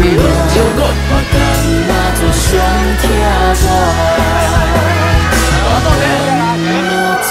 你无关痛我更无处我更无处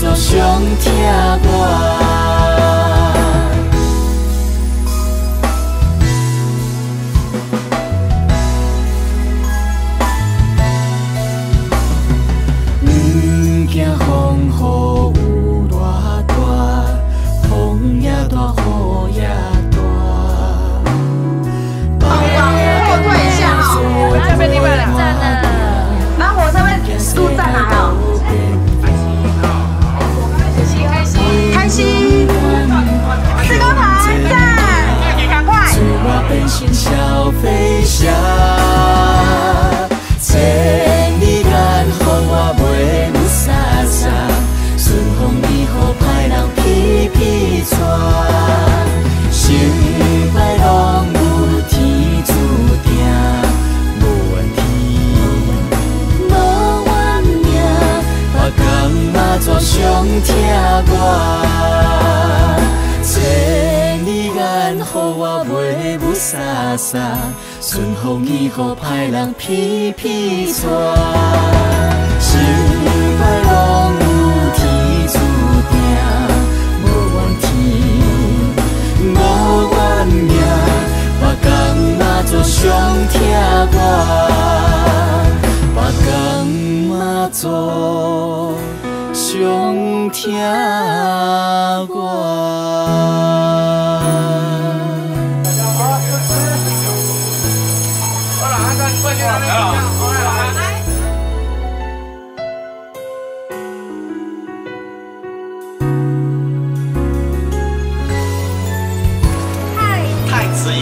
总想听歌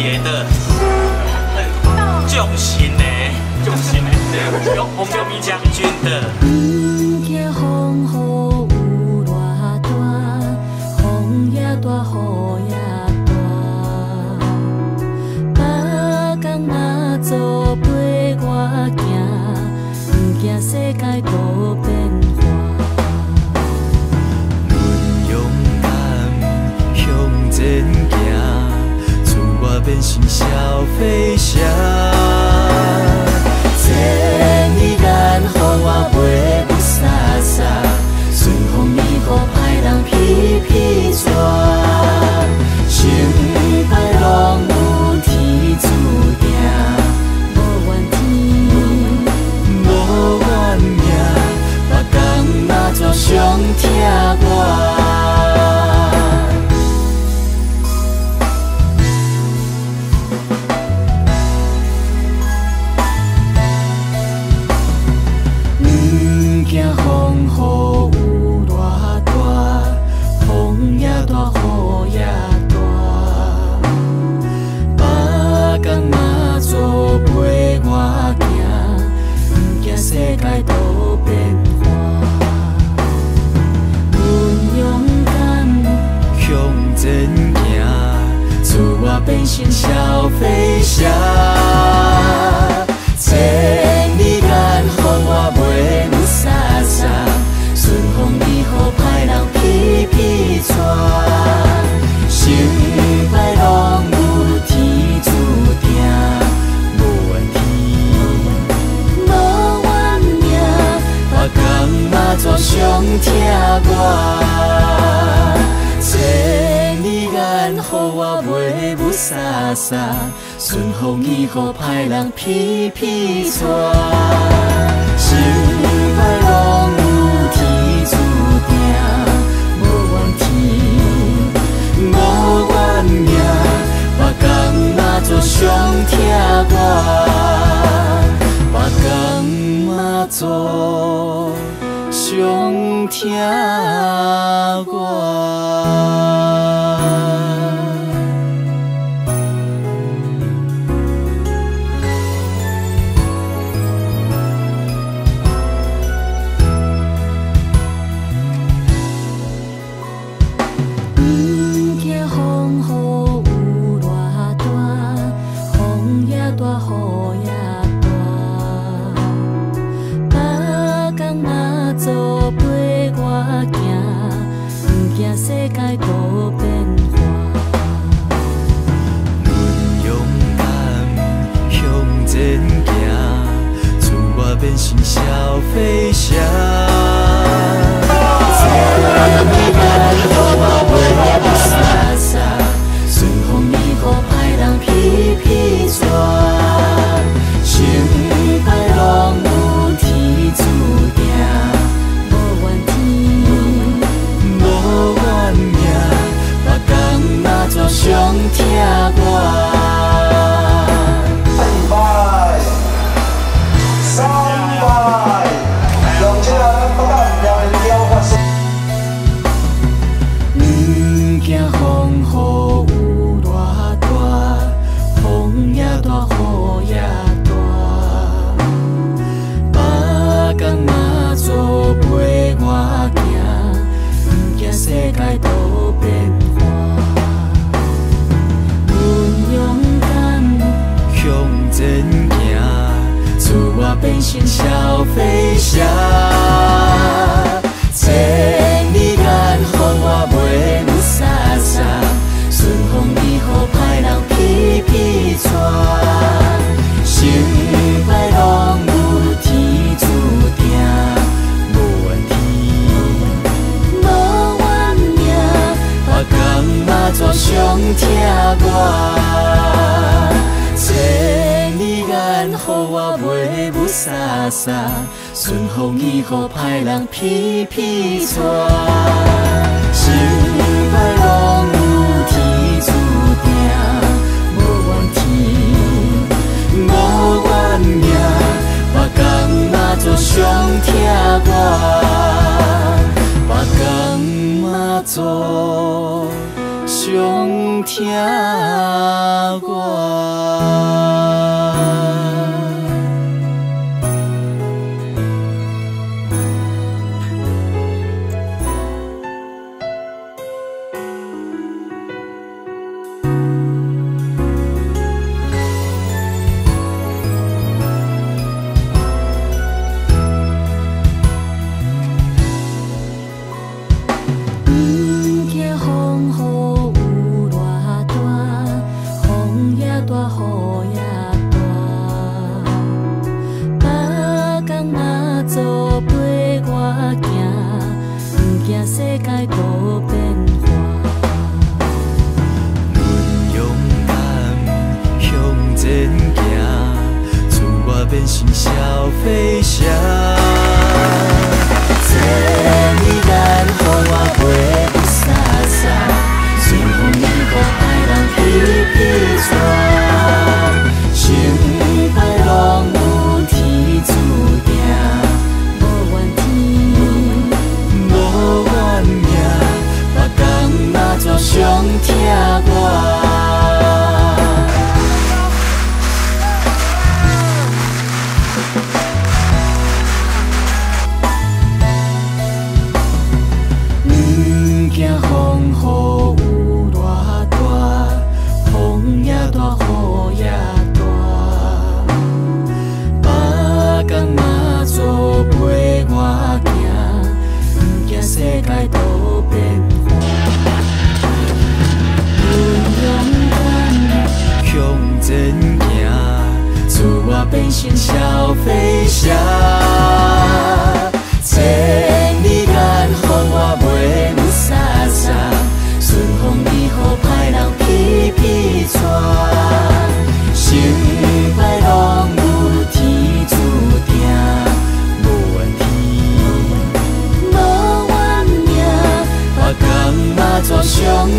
别的，重心的，重的，对，我米将军的。飞翔。这年咱雨我袂不洒洒，随风你可歹人皮皮抓，成败拢有天注定，无怨天，无怨命，别讲那做上天。上听歌上疼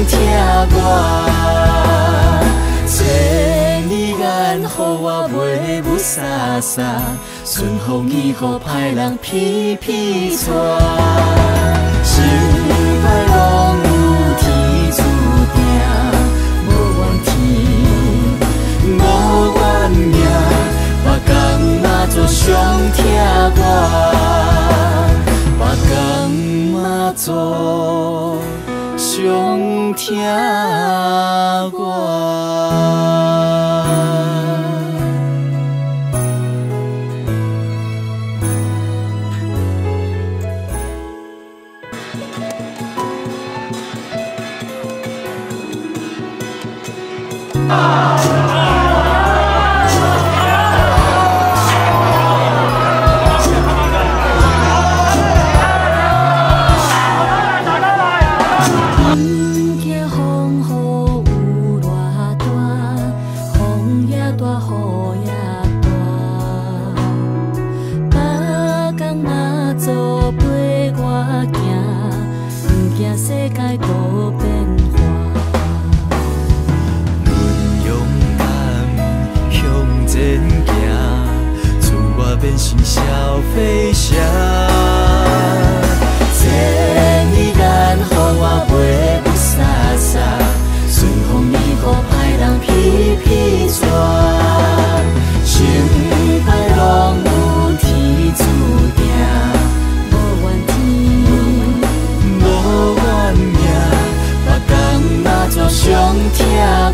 听我，千里眼，予我袂雾沙沙，顺风耳，予歹人骗骗揣，心内拢有天注定，无怨天，无怨命，把功嘛做上疼我，把功嘛做。上听我 Ah! 惊世界多变化。论勇敢向前行，自我变成小飞侠。The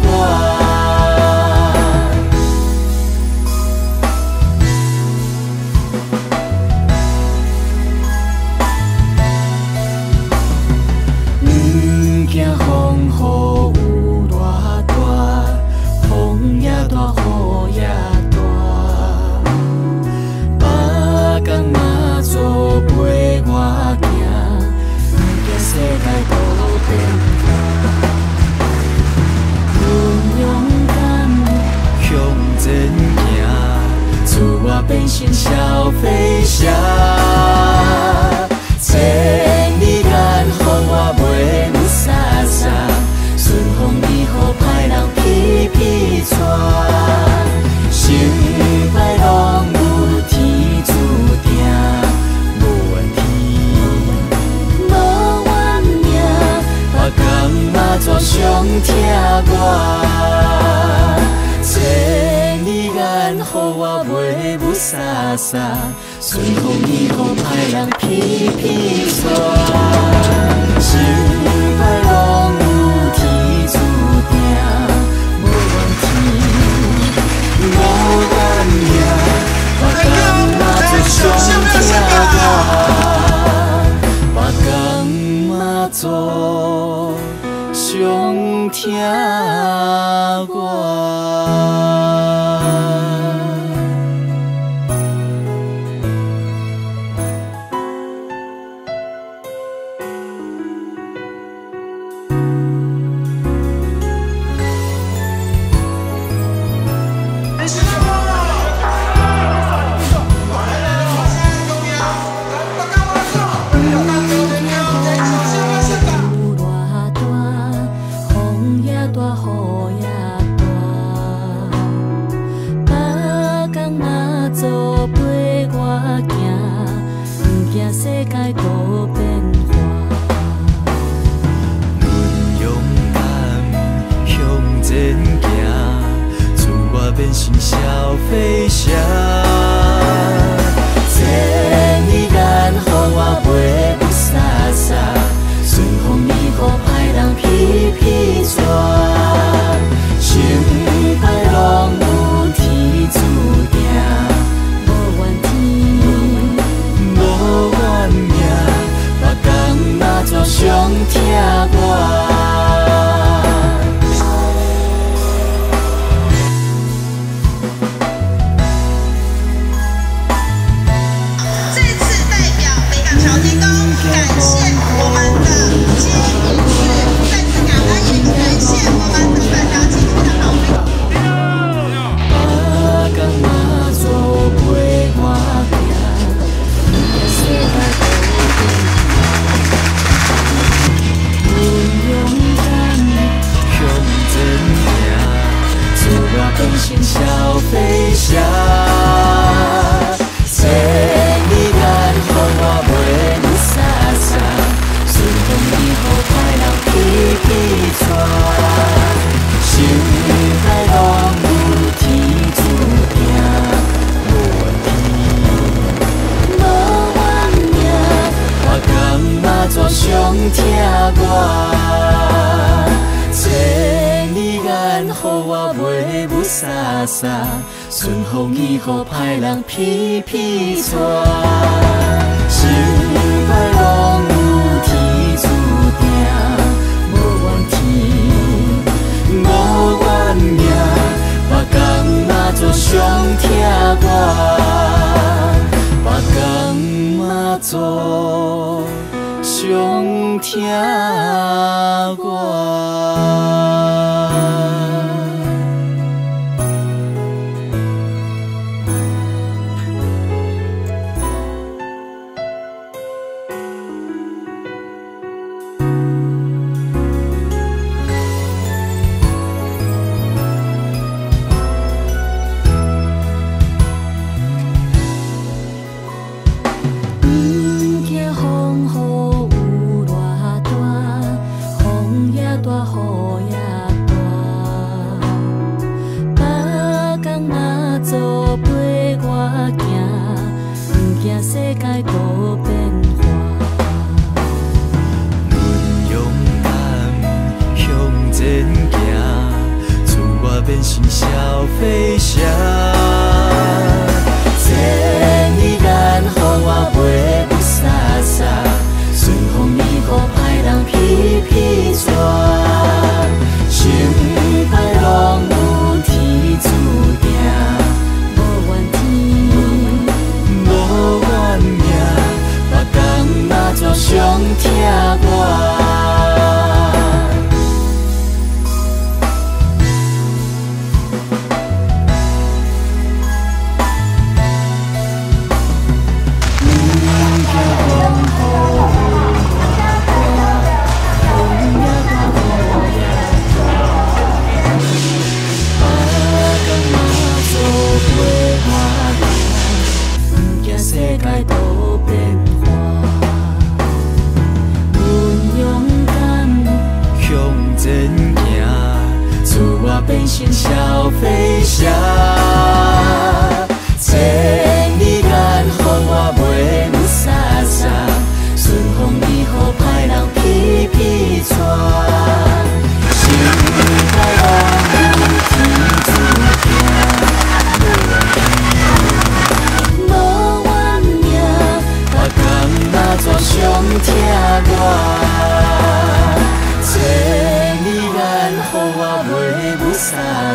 天。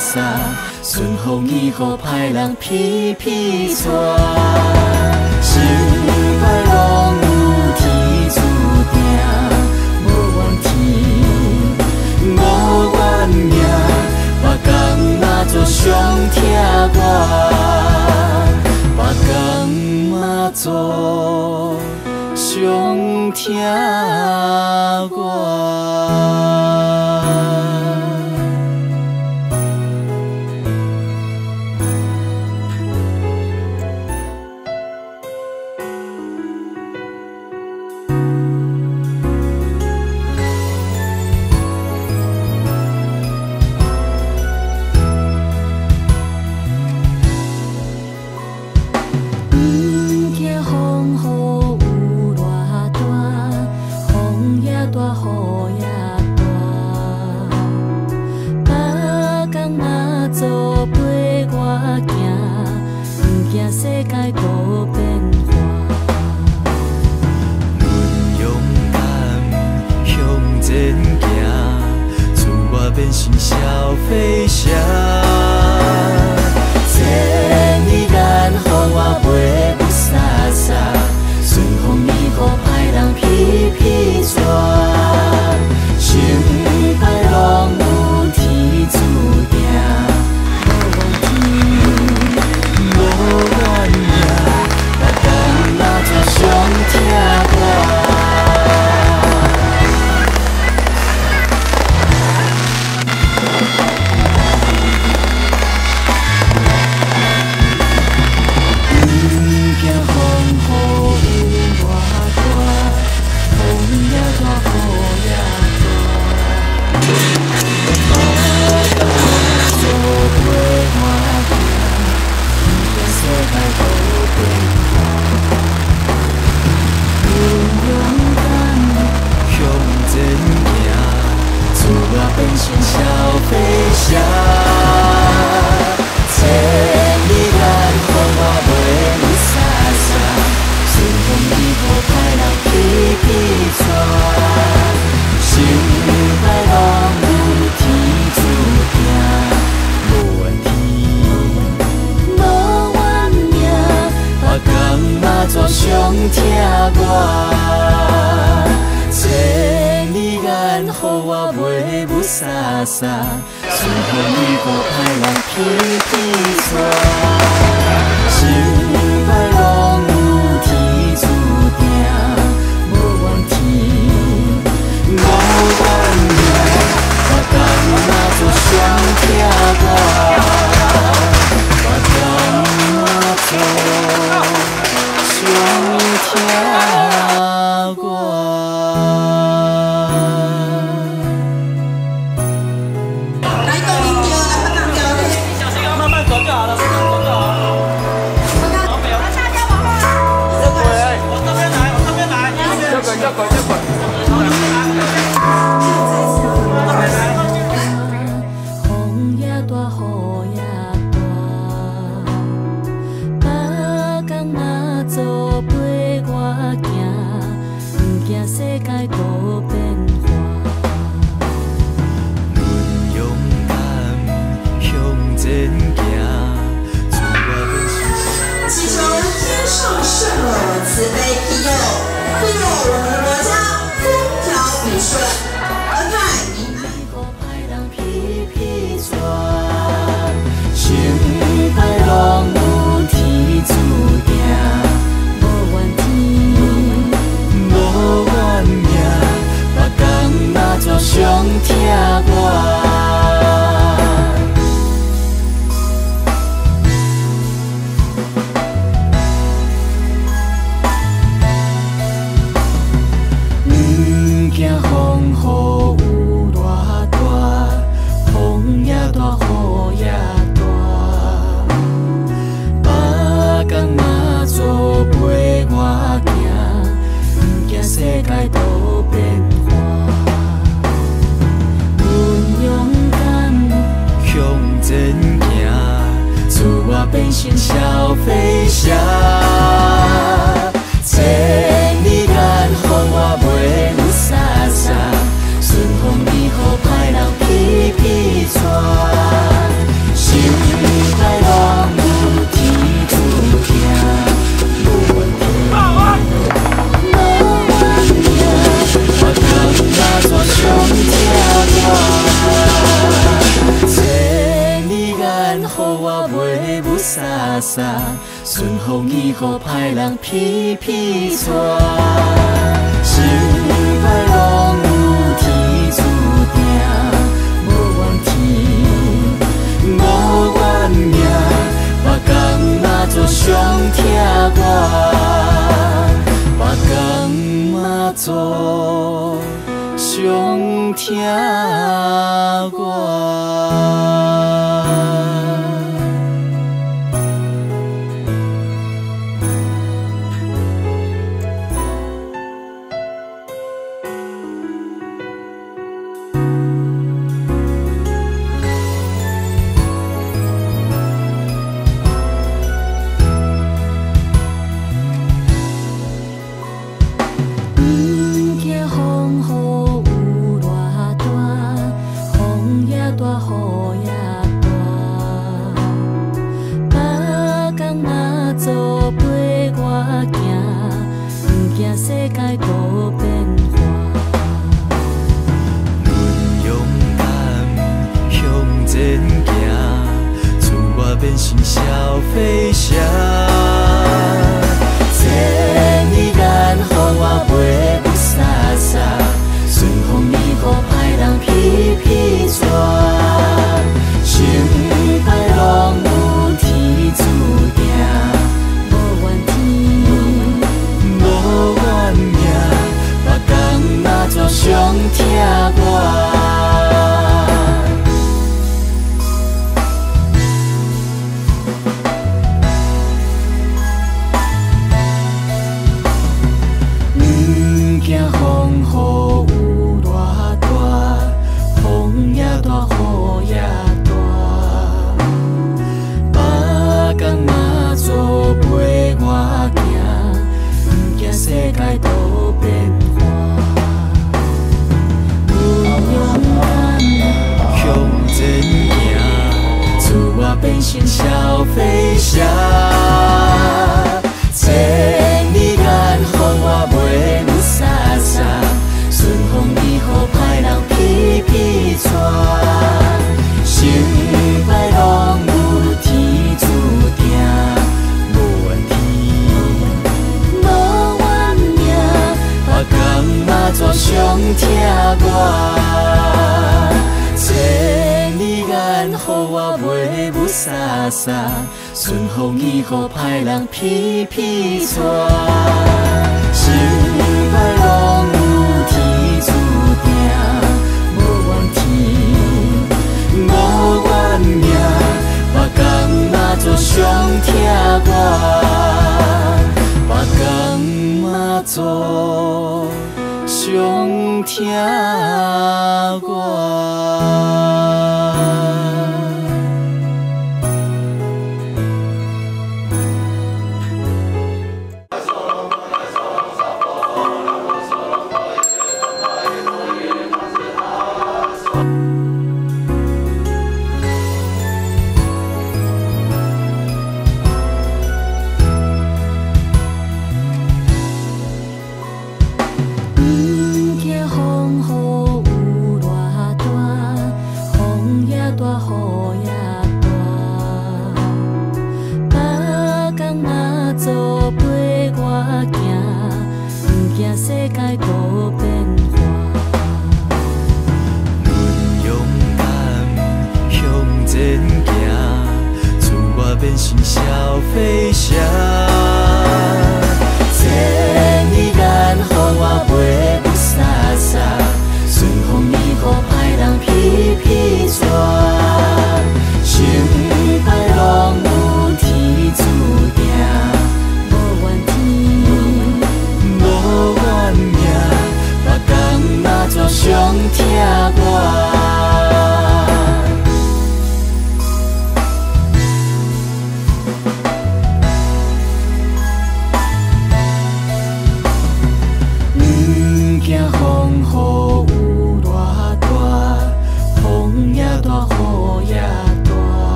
顺风耳，予歹人皮皮拽。成败拢有天注定，无怨天，无怨命，别工嘛做伤疼我，别工嘛做伤疼我。任心笑飞翔疼我，别工嘛做上听我。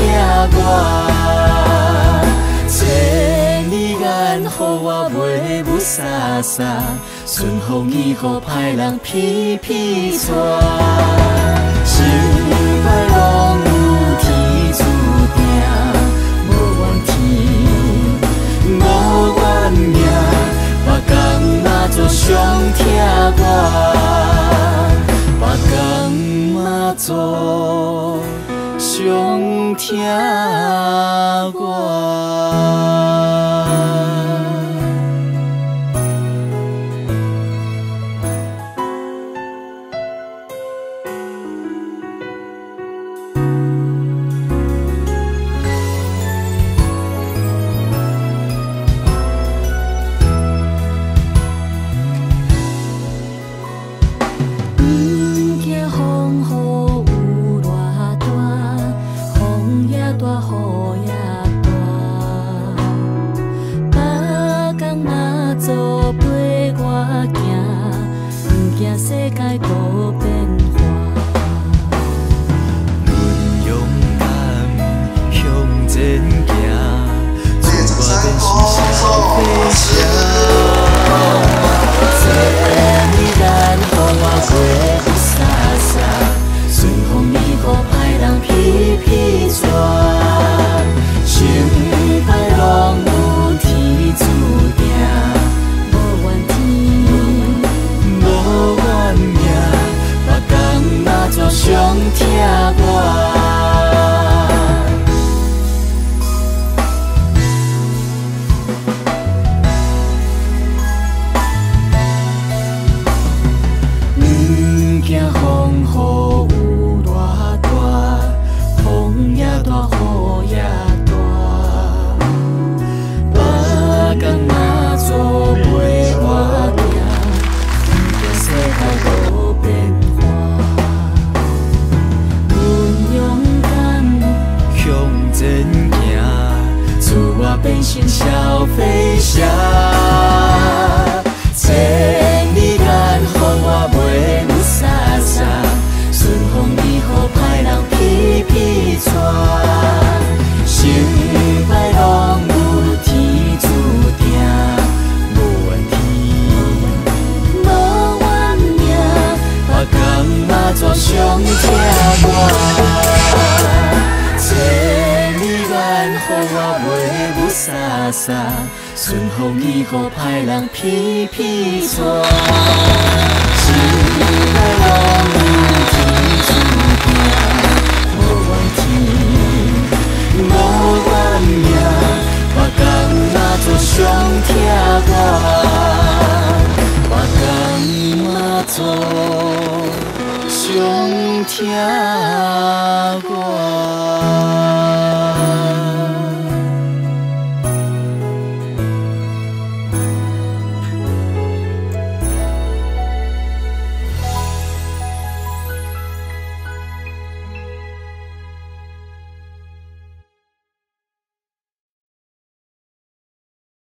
疼我，千里眼，予我袂雾沙沙，顺风耳，予歹人皮皮拽。心歹拢有天注定，无怨天，无怨命，别工嘛做上疼我，别工嘛做。上疼我。